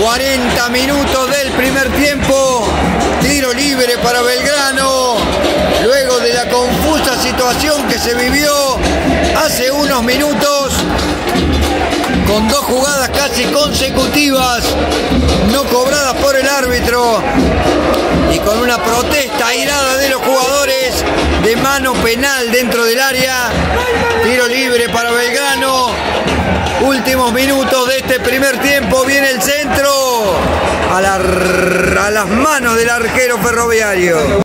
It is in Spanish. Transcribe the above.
40 minutos del primer tiempo. Tiro libre para Belgrano. Luego de la confusa situación que se vivió hace unos minutos. Con dos jugadas casi consecutivas. No cobradas por el árbitro. Y con una protesta airada de los jugadores de mano penal dentro del área. Minutos de este primer tiempo. Viene el centro a las manos del arquero ferroviario.